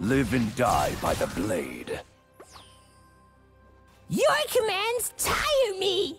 Live and die by the blade. Your commands tire me!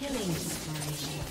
Killing spree.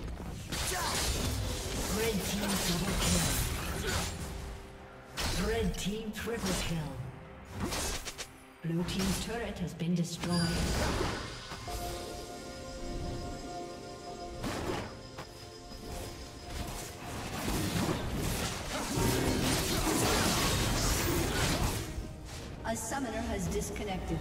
Red Team double kill. Red Team triple kill. Blue Team's turret has been destroyed. A summoner has disconnected.